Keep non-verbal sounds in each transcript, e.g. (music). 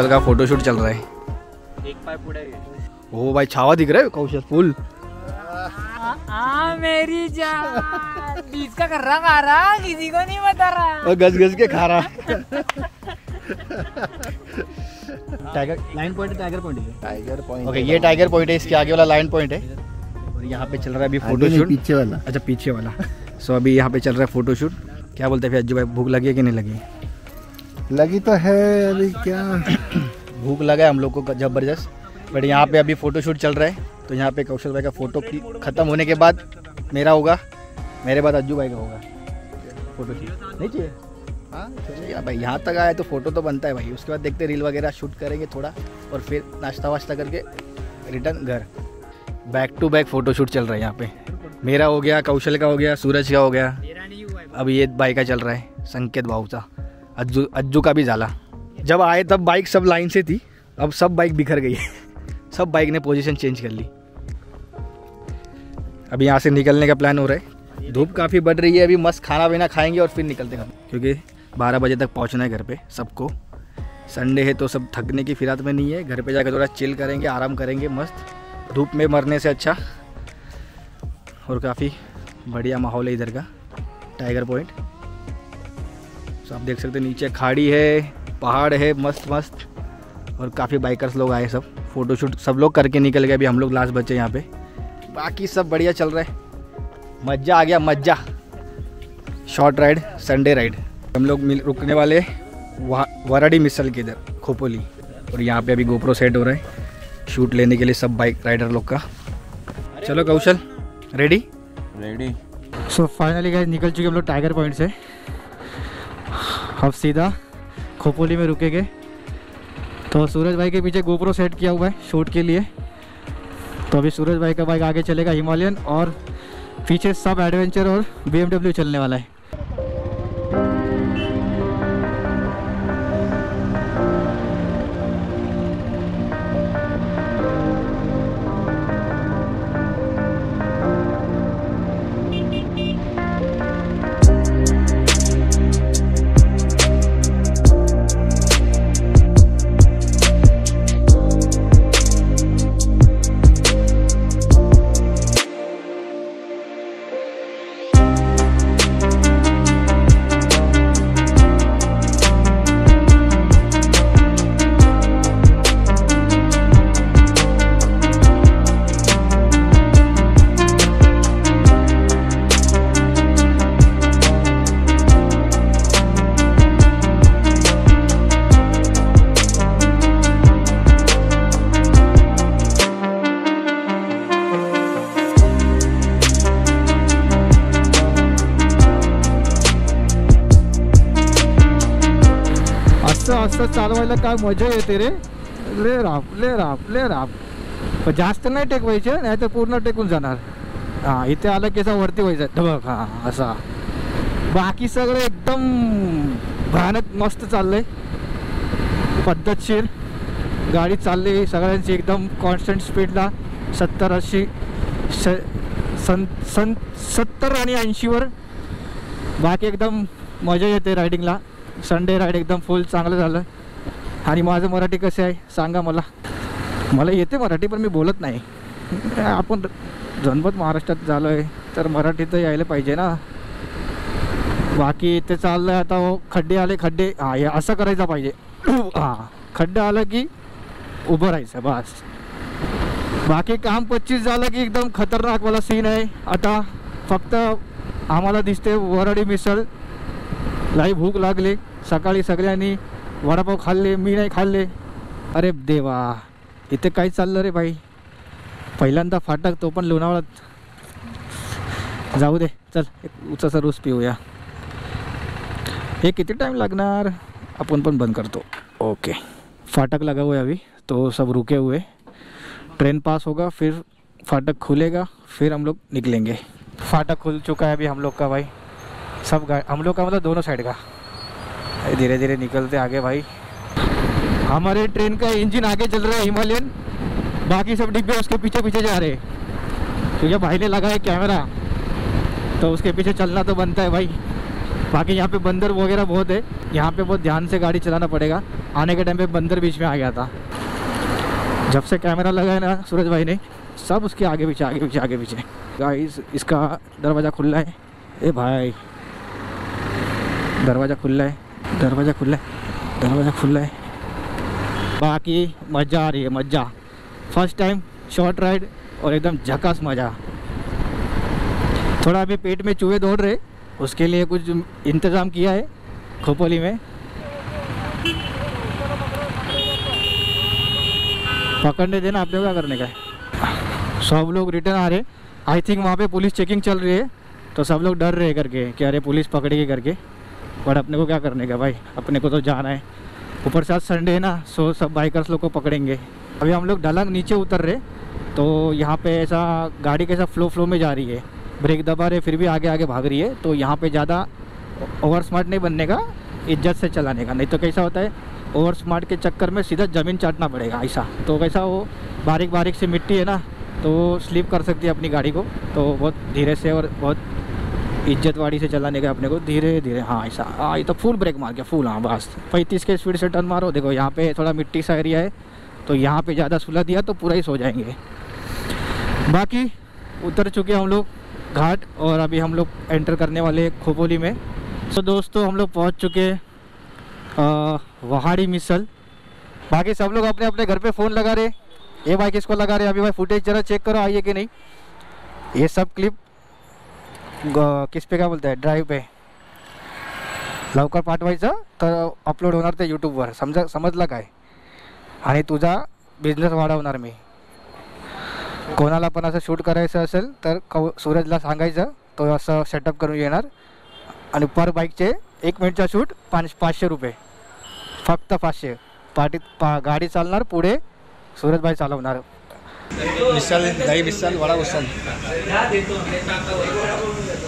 कौशल का फोटोशूट चल रहा है। एक पाय पुढे ओ भाई छावा दिख रहा है कौशल फुल। हाँ मेरी जान। बीच का कर रहा खा रहा किसी को नहीं बता रहा। और गज गज के खा रहा। Tiger line point tiger point है। टाइगर पॉइंट ओके ये टाइगर पॉइंट है इसके आगे वाला लाइन पॉइंट है। और यहाँ पे चल रहा है अभी फोटोशूट पीछे वाला। अच्छा पीछे वाला। सो अभी यहाँ पे चल रहा है फोटोशूट क्या बोलते हैं फिर अज्जू भाई भूख लगी है कि नहीं लगी? लगी तो है अभी क्या? भूख लगा है हम लोग को ज़बरदस्त। बट यहाँ पे अभी फोटोशूट चल रहा है तो यहाँ पे कौशल भाई का फ़ोटो खत्म होने के बाद मेरा होगा मेरे बाद अज्जू भाई का होगा। फ़ोटो नहीं चाहिए? हाँ चलिए भाई यहाँ तक आया तो फ़ोटो तो बनता है भाई। उसके बाद देखते रील वगैरह शूट करेंगे थोड़ा और फिर नाश्ता वाश्ता करके रिटर्न घर। Back to back photo shoot चल रहा है यहाँ पे। मेरा हो गया कौशल का हो गया सूरज का हो गया। अब ये बाइक का चल रहा है संकेत भाऊचा अज्जू अज्जू का भी झाला जब आए तब बाइक सब लाइन से थी, अब सब बाइक बिखर गई है। (laughs) सब बाइक ने पोजीशन चेंज कर ली। अभी यहाँ से निकलने का प्लान हो रहा है। धूप काफ़ी बढ़ रही है अभी, मस्त खाना पीना खाएँगे और फिर निकलते हैं क्योंकि बारह बजे तक पहुँचना है घर पे सबको। संडे है तो सब थकने की फिरात में नहीं है। घर पे जाकर थोड़ा चिल करेंगे, आराम करेंगे, मस्त। धूप में मरने से अच्छा। और काफ़ी बढ़िया माहौल है इधर का टाइगर पॉइंट सो आप देख सकते हैं नीचे खाड़ी है पहाड़ है मस्त मस्त। और काफ़ी बाइकर्स लोग आए सब। फ़ोटोशूट सब लोग करके निकल गए अभी हम लोग लास्ट बचे यहाँ पे। बाकी सब बढ़िया चल रहा है। मज़ा आ गया मज़ा शॉर्ट राइड संडे राइड हम लोग मिल रुकने वाले वहाँ वराडी मिसल के इधर खोपोली। और यहाँ पे अभी गोप्रो सेट हो रहा है। शूट लेने के लिए सब बाइक राइडर लोग का। चलो Kaushal ready ready so finally guys निकल चुके हम लोग टाइगर पॉइंट से। अब सीधा खोपोली में रुकेंगे। तो सूरज भाई के पीछे गोप्रो सेट किया हुआ है, शूट के लिए। तो अभी सूरज भाई का बाइक आगे चलेगा हिमालयन और पीछे सब एडवेंचर और बीएमडब्ल्यू चलने वाला है। असं चालवायला काय मजा येते रे? ले राप ले राप ले राप पण जास्त नाही टेकवायचे नाही तर पूर्ण टेकून जाणार. हा इथे आलं की असा वरती व्हायचं. ढबक हा असा. बाकी सगळं एकदम भयानक मस्त चाललंय. पद्धतशीर. गाडी चालली सगळ्यांची एकदम कॉन्स्टंट स्पीडला सत्तर ऐंशी स सं सत्तर आणि ऐंशीवर. बाकी एकदम मजा येते रायडिंगला संडे राईड एकदम फुल चांगलं झालं. आणि माझं मराठी कसं आहे सांगा मला. मला येते मराठी पण मी बोलत नाही. आपण जनपद महाराष्ट्रात झालो आहे तर मराठी तर यायला पाहिजे ना. बाकी इथे चाललं आहे आता हो, खड्डे आले खड्डे. हा हे असं करायचं पाहिजे. (coughs) हां खड्डे आलं की उभं राहायचं बस. बाकी काम पच्चीस झालं की एकदम खतरनाक वाला सीन आहे. आता फक्त आम्हाला दिसते वरडी मिसळ. लाई भूक लागली. सकाळी सगळ्यांनी वडापाव खाल्ले मी नाही खाल्ले. अरे देवा इथे काय चाललं रे भाई पहिल्यांदा फाटक तो पण लोणावळ्यात जाऊ दे चल एक उचाचा रूस पिऊया. हे किती टाइम लागणार? अपन पण बंद करतो. ओके फाटक लगा हुआ अभी तो सब रुके हुए. ट्रेन पास होगा फिर फाटक खुलेगा फिर हम लोग निकलेंगे. फाटक खुल चुका है अभी हम लोग का भाई. सब हम लोग का मतलब दोनों साइड का। धीरे धीरे निकलते आगे भाई। हमारे ट्रेन का इंजन आगे चल रहा है, हिमालयन। बाकी सब डिब्बे उसके पीछे पीछे जा रहे। क्योंकि भाई ने लगा है कैमरा तो उसके पीछे चलना तो बनता है भाई। बाकी यहाँ पे बंदर वगैरह बहुत है। यहाँ पे बहुत ध्यान से गाड़ी चलाना पड़ेगा। आने के टाइम पे बंदर बीच में आ गया था। जब से कैमरा लगा है ना सूरज भाई ने, सब उसके आगे पीछे आगे पीछे आगे पीछे। गाइस इसका दरवाज़ा खुला है। ए भाई। दरवाज़ा खुला है, दरवाज़ा खुला है, दरवाज़ा खुला है। बाकी मज़ा आ रही है, मज़ा। फ़र्स्ट टाइम शॉर्ट राइड और एकदम झकास मज़ा। थोड़ा अभी पेट में चूहे दौड़ रहे, उसके लिए कुछ इंतज़ाम किया है खोपोली में। पकड़ने देना आपने क्या करने का। है सब लोग रिटर्न आ रहे। आई थिंक वहाँ पे पुलिस चेकिंग चल रही है तो सब लोग डर रहे करके कि अरे पुलिस पकड़ेगी करके। बट अपने को क्या करने का भाई? अपने को तो जाना है। ऊपर से आज संडे है ना सो सब बाइकर्स लोग को पकड़ेंगे। अभी हम लोग ढलांग नीचे उतर रहे तो यहाँ पे ऐसा गाड़ी कैसा फ्लो फ्लो में जा रही है। ब्रेक दबा रहे, फिर भी आगे आगे भाग रही है। तो यहाँ पे ज़्यादा ओवर स्मार्ट नहीं बनने का, इज़्ज़त से चलाने का। नहीं तो कैसा होता है ओवर स्मार्ट के चक्कर में सीधा ज़मीन चाटना पड़ेगा, ऐसा। तो कैसा वो बारीक बारीक से मिट्टी है ना तो स्लिप कर सकती है अपनी गाड़ी को। तो बहुत धीरे से और बहुत इज़्ज़त वाड़ी से चलाने का अपने को धीरे धीरे हाँ ऐसा हाँ ये तो फुल ब्रेक मार गया फुल हाँ बस। पैंतीस के स्पीड से टर्न मारो। देखो, यहाँ पे थोड़ा मिट्टी सा एरिया है तो यहाँ पे ज़्यादा सुलह दिया तो पूरा ही सो जाएँगे। बाकी, उतर चुके हम लोग घाट और अभी हम लोग एंटर करने वाले खोपोली में। तो दोस्तों, हम लोग पहुँच चुके वहाड़ी मिसल। बाकी सब लोग अपने अपने घर पे फ़ोन लगा रहे ये भाई किसको लगा रहे अभी भाई फुटेज जरा चेक करो आइए कि नहीं? ये सब क्लिप किस पे काय बोलताय? ड्राईव्ह पे. लवकर पाठवायचं तर अपलोड होणार ते यूट्यूबवर समजा समजलं काय? आणि तुझा बिझनेस वाढवणार मी. कोणाला पण असं शूट करायचं असेल तर कौ सूरजला सांगायचं तो असं सेटअप करून येणार. आणि पर बाईकचे एक मिनिटचा शूट पाच पाचशे रुपये. फक्त पाचशे. पाठीत पा गाडी चालणार पुढे सूरजबाई चालवणार. मिसल दही मिसल वड़ा उसल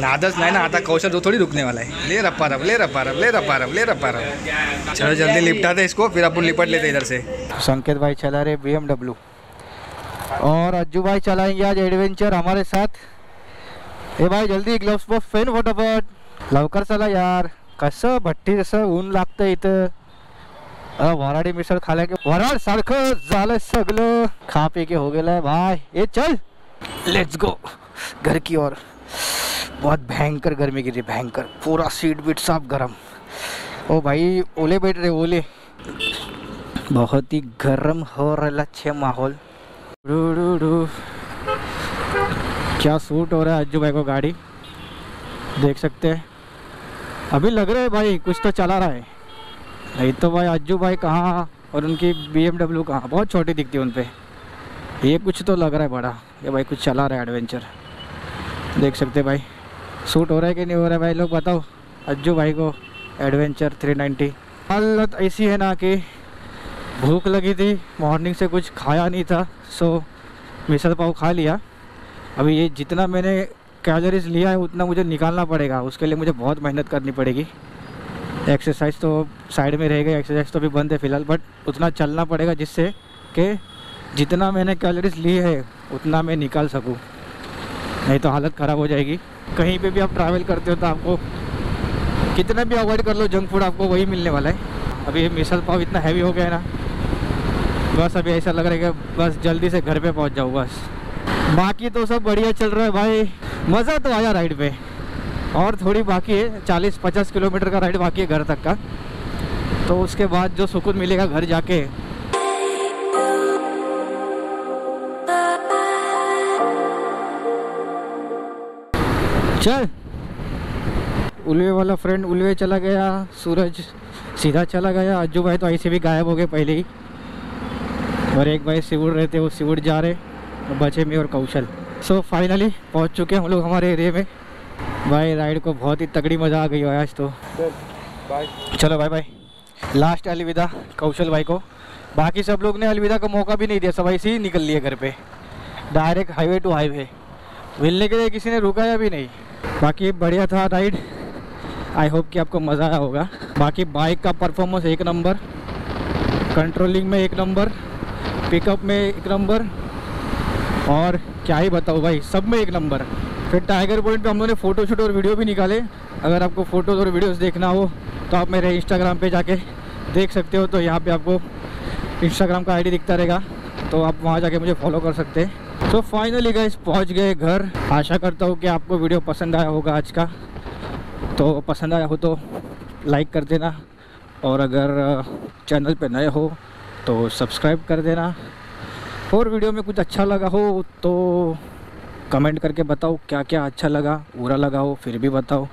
नादच नहीं ना, आता कौशल तो थोड़ी रुकने वाला है। ले रप्पा रब ले रप्पा रब ले रप्पा रब ले रप्पा रब चलो जल्दी लिपटाते इसको, फिर अपन लिपट लेते इधर से। संकेत भाई चला रहे बी और अज्जू भाई चलाएँगे आज एडवेंचर हमारे साथ। ए भाई, जल्दी ग्लोव्स बॉक्स पेन फटाफट। लवकर चला यार। कसं भट्टी जसं ऊन लागतं इथं। वराडी मिसळ खाल्या की वराड सारखं सगळं। खा पी के हो गेलंय भाई। ए, चल! लेट्स गो घर की ओर। बहुत भयंकर गर्मी गिरी भयंकर। पूरा सीट बीट सब गर्म। ओ भाई, ओले बैठ रहे ओले। बहुत ही गर्म हो रहा छे माहौल। डू डू डू। क्या सूट हो रहा है अज्जू भाई को गाड़ी? देख सकते हैं। अभी लग रहा है भाई, कुछ तो चला रहा है। नहीं तो भाई, अज्जू भाई कहाँ और उनकी बी एम कहाँ? बहुत छोटी दिखती है उन पे ये कुछ तो लग रहा है बड़ा। ये भाई कुछ चला रहा है एडवेंचर देख सकते भाई। सूट हो रहा है कि नहीं हो रहा है भाई? लोग बताओ। अज्जू भाई को एडवेंचर 390 हालत ऐसी है ना कि भूख लगी थी मॉर्निंग से कुछ खाया नहीं था सो मिसल पाव खा लिया। अभी ये जितना मैंने कैलोरीज लिया है, उतना मुझे निकालना पड़ेगा। उसके लिए मुझे बहुत मेहनत करनी पड़ेगी। एक्सरसाइज तो साइड में रहेगा एक्सरसाइज तो भी बंद है फ़िलहाल बट उतना चलना पड़ेगा जिससे कि जितना मैंने कैलोरीज ली है, उतना मैं निकाल सकूँ। नहीं तो हालत ख़राब हो जाएगी। कहीं पे भी आप ट्रैवल करते हो तो आपको कितना भी अवॉइड कर लो जंक फ़ूड आपको वही मिलने वाला है। अभी ये मिसल पाव इतना हैवी हो गया है ना, बस अभी ऐसा लग रहा है कि बस जल्दी से घर पे पहुँच जाऊँ बस। बाकी तो सब बढ़िया चल रहा है भाई, मज़ा तो आया राइड पे। और थोड़ी बाकी है, चालीस पचास किलोमीटर का राइड बाकी है घर तक का। तो उसके बाद जो सुकून मिलेगा घर जाके चल उलवे वाला फ्रेंड उलवे चला गया सूरज सीधा चला गया। अज्जू भाई तो ऐसे भी गायब हो गए पहले ही। और एक भाई सिवुड़ रहते वो सिवुड़ जा रहे और बचे में और कौशल। सो so, फाइनली पहुँच चुके हैं हम लोग हमारे एरिया में। भाई राइड को बहुत ही तगड़ी मज़ा आ गई हो आज तो। चलो भाई भाई लास्ट अलविदा कौशल भाई को। बाकी सब लोग ने अलविदा का मौका भी नहीं दिया सब ऐसे ही निकल लिए घर पे। डायरेक्ट हाईवे टू हाईवे मिलने के लिए किसी ने रुकाया भी नहीं? बाकी बढ़िया था राइड आई होप कि आपको मज़ा आया होगा. बाकी बाइक का परफॉर्मेंस एक नंबर कंट्रोलिंग में एक नंबर पिकअप में एक नंबर और क्या ही बताओ भाई, सब में एक नंबर फिर टाइगर पॉइंट पे हम लोगों ने फ़ोटो शूट और वीडियो भी निकाले. अगर आपको फ़ोटोज़ और वीडियोस देखना हो तो आप मेरे इंस्टाग्राम पे जाके देख सकते हो. तो यहाँ पे आपको इंस्टाग्राम का आईडी दिखता रहेगा. तो आप वहाँ जाके मुझे फॉलो कर सकते हैं. तो फाइनली गाइस पहुँच गए घर। आशा करता हूँ कि आपको वीडियो पसंद आया होगा आज का। तो पसंद आया हो तो लाइक कर देना। और अगर चैनल पे नए हो तो सब्सक्राइब कर देना। और वीडियो में कुछ अच्छा लगा हो तो कमेंट करके बताओ क्या क्या अच्छा लगा, बुरा लगा हो, फिर भी बताओ।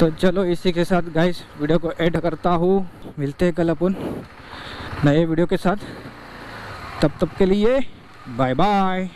तो चलो, इसी के साथ गाइस वीडियो को ऐड करता हूँ। मिलते हैं कल अपन नए वीडियो के साथ। तब तब के लिए बाय बाय